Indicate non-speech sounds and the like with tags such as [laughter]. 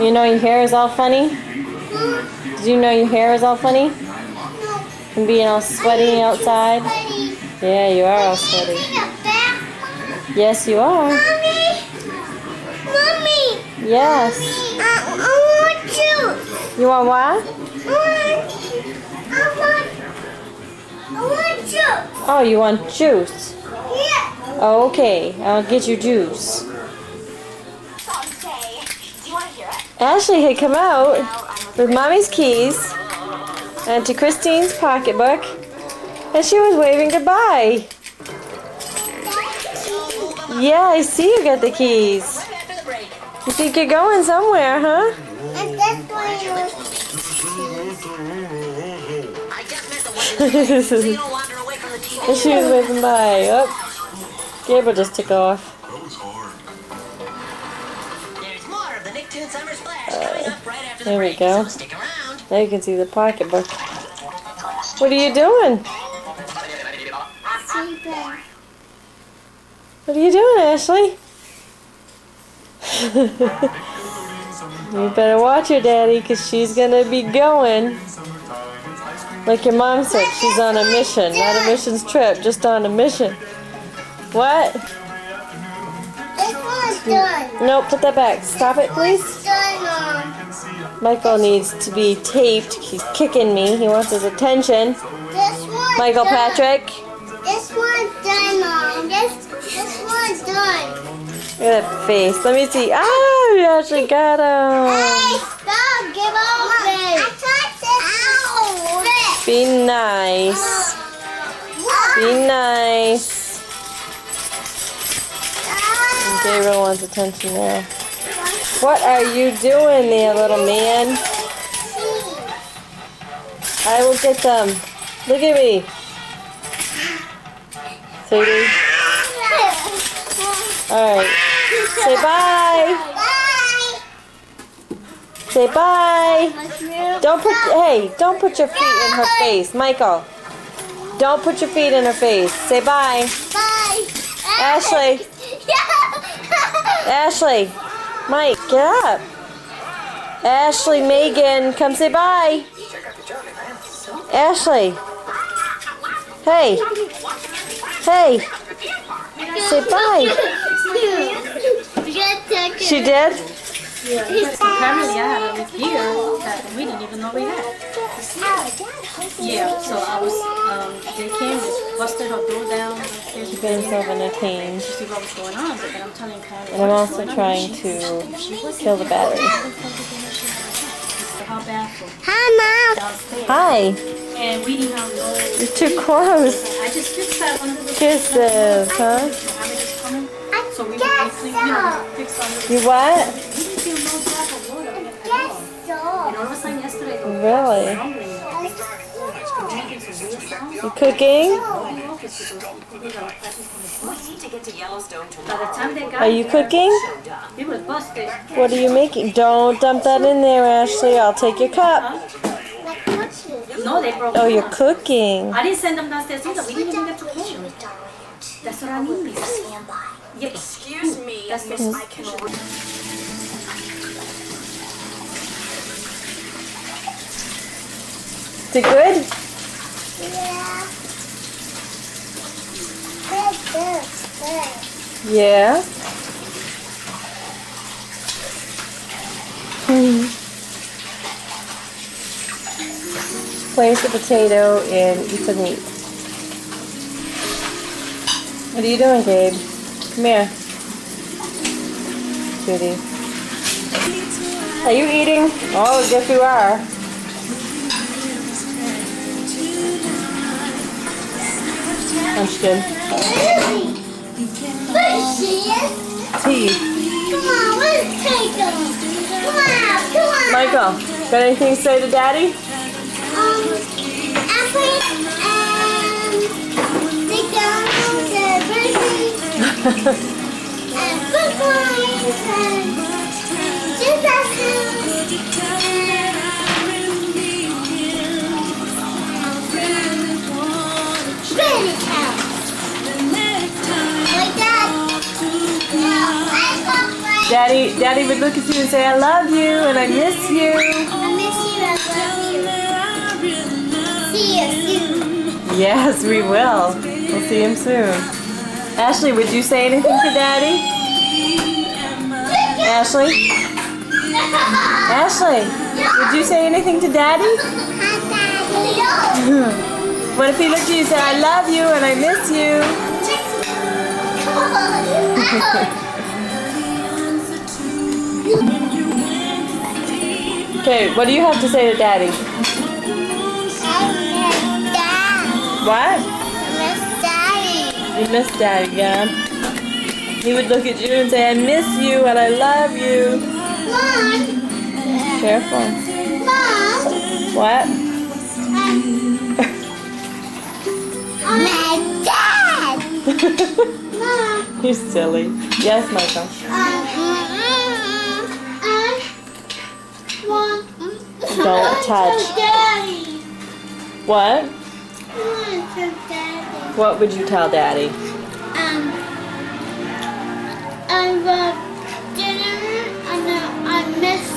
You know your hair is all funny? Did you know your hair is all funny? And being all sweaty outside? Yeah, you are all sweaty. Yes, you are. Mommy! Mommy! Yes. I, I want juice! You want what? I want, I want, I want juice! Oh, you want juice? Yeah! Okay. I'll get you juice. Ashley had come out with mommy's keys and to Christine's pocketbook, and she was waving goodbye. Yeah, I see you got the keys. Right after the break. You think you're going somewhere, huh? And that's [laughs] why I was I just missed the one so you don't wander away from the TV. And she was waving by. Oh, Gabriel just took off. Uh, the there we go. So stick around. Now you can see the pocketbook. What are you doing? sleeping. What are you doing, Ashley? [laughs] you better watch her, Daddy, because she's going to be going. Like your mom said, she's on a mission. Not a missions trip, just on a mission. What? This one's done. No, put that back. Stop it, please. Done, Mom. Michael needs to be taped. He's kicking me. He wants his attention. This one's Michael done. Patrick. This one's done, Mom. This, this one's done. Look at that face. Let me see. Ah, you actually got him. Hey, stop. Give off. I touched it. Ow. Be nice. Be nice. Gabriel wants attention now. What are you doing there, little man? I will get them. Look at me. Sadie. Alright. Say bye. Bye. Say bye. Don't put hey, don't put your feet in her face, Michael. Don't put your feet in her face. Say bye. Bye. Ashley. [laughs] Ashley. Mike, get up. Ashley, Megan, come say bye. Ashley. Hey. Hey. Say bye. She did? Apparently, I had a gear that we didn't even know we had. Yeah, so I was, um, they came, they busted her door down. Put To himself in a cage. see what was going on, but then I'm telling Karen. And I'm also trying to kill the battery. Hi, Mom. Hi. And we didn't have no. You're too close. I just fixed that one of the. Kisses, huh? Mohammed is coming. So we were basically, you know, fixed on the. You what? We didn't feel no drop of water at all. Yes, You so. know, I was saying yesterday. the Really? rumbling, making some weird sounds. You cooking? We need to get to Yellowstone By tomorrow. the time they got Are you cooking? We were busted. What are you making? Don't dump that in there, Ashley. I'll take your cup. Like, what's this? No, they broke Oh, you're cooking. I didn't send them downstairs either. We didn't even get to home. That's what I mean. Yeah. Excuse me, That's Miss what- I can Is it good? Yeah. Good, good. Yeah. Hmm. Place the potato and eat the meat. What are you doing, Gabe? Come here. Cutie. Are you eating? Oh, yes you are. Munchkin. There she is. Teeth. Come on, let's take them. Come on, come on. Michael, got anything to say to Daddy? Um, apple and McDonald's and Burger and Food Daddy, Daddy would look at you and say, I love you and I miss you. I miss you. I love you. See you soon. Yes, we will. We'll see him soon. Ashley, would you say anything to Daddy? Ashley? Ashley, would you say anything to Daddy? Hi, [laughs] Daddy. What if he looked at you and said, I love you and I miss you? [laughs] Okay, what do you have to say to Daddy? What? I miss Daddy. You miss Daddy, yeah? He would look at you and say, I miss you and I love you. Mom. Careful. Mom. What? My dad! Mom! You're silly. Yes, Michael want. Don't touch. Daddy. What? Daddy. What would you tell Daddy? Um, I love dinner and I miss